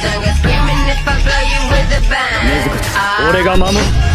Music. 俺が守る。